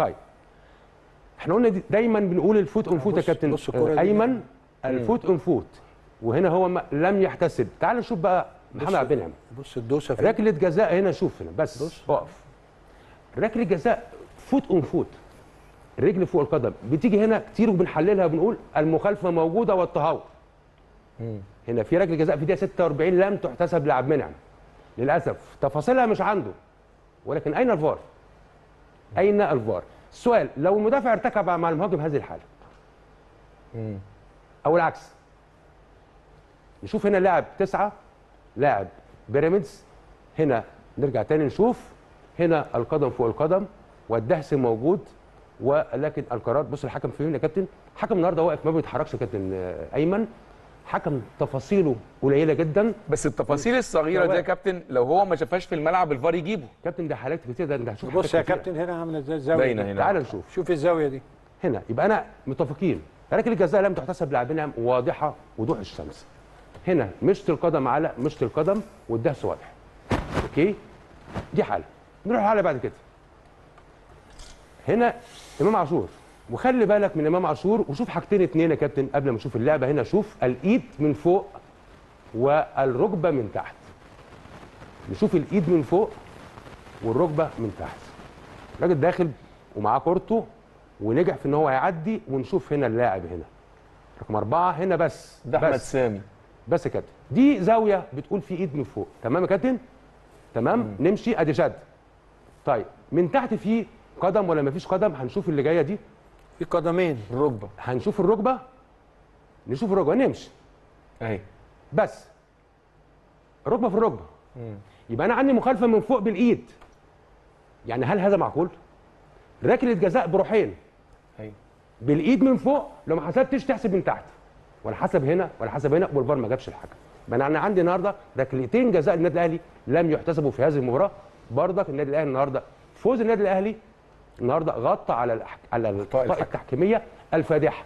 طيب. إحنا قلنا دايما بنقول ال foot on foot يا كابتن. أيمن ال foot on foot. وهنا هو ما لم يحتسب. تعال نشوف بقى محمد عبد المنعم بص الدوسة فين؟ ركلة جزاء هنا شوف هنا بس. اقف ركلة جزاء foot on foot. رجل فوق القدم. بتيجي هنا كتير وبنحللها وبنقول المخالفة موجودة والتهور هنا في ركلة جزاء في دقيقة 46 لم تحتسب لعبد المنعم للأسف تفاصيلها مش عنده. ولكن أين الفار؟ أين الفار؟ السؤال لو المدافع ارتكب مع المهاجم هذه الحالة أو العكس نشوف هنا لاعب تسعة لاعب بيراميدز هنا نرجع تاني نشوف هنا القدم فوق القدم والدهس موجود ولكن القرار بص الحكم فين يا كابتن؟ حكم النهارده واقف ما بيتحركش يا كابتن آه، أيمن. حكم تفاصيله قليلة جدا. بس التفاصيل الصغيرة دي يا كابتن لو هو ما شافهاش في الملعب الفار يجيبه. كابتن ده حالات كتير ده انت هتشوف بص يا. كابتن هنا عاملة إزاي الزاوية باينة دي. هنا. تعال نشوف. شوف الزاوية دي. هنا يبقى أنا متفقين. ركله الجزاء لم تحتسب لاعبنا واضحة وضوح الشمس. هنا مشط القدم على مشط القدم والدهس واضح. okay؟ دي حالة. نروح الحاله بعد كده. هنا إمام عاشور. وخلي بالك من امام عاشور وشوف حاجتين اتنين يا كابتن قبل ما نشوف اللعبة هنا. شوف الايد من فوق والركبة من تحت. نشوف الايد من فوق والركبة من تحت. الراجل داخل ومعاه كورته ونجح في ان هو يعدي ونشوف هنا اللاعب هنا. رقم أربعة هنا بس ده أحمد سامي. بس يا كابتن. دي زاوية بتقول في ايد من فوق. تمام يا كابتن؟ تمام؟ نمشي. ادي شد. طيب من تحت في قدم ولا مفيش قدم؟ هنشوف اللي جاية دي. في قدمين الركبة. هنشوف الركبة؟ نشوف الركبة. نمشي. أهي. بس. ركبة في الركبة. يبقى أنا عندي مخالفة من فوق بالإيد. يعني هل هذا معقول؟ ركلة جزاء بروحين. اهي بالإيد من فوق لو ما حسبتش تحسب من تحت. ولا حسب هنا ولا حسب هنا. والفار ما جابش الحكم يبقى أنا عندي النهارده ركلتين جزاء للنادي الأهلي لم يحتسبوا في هذه المباراة. برضك النادي الأهلي النهارده. فوز النادي الأهلي النهارده غطى على. على الاخطاء. التحكيمية الفادحة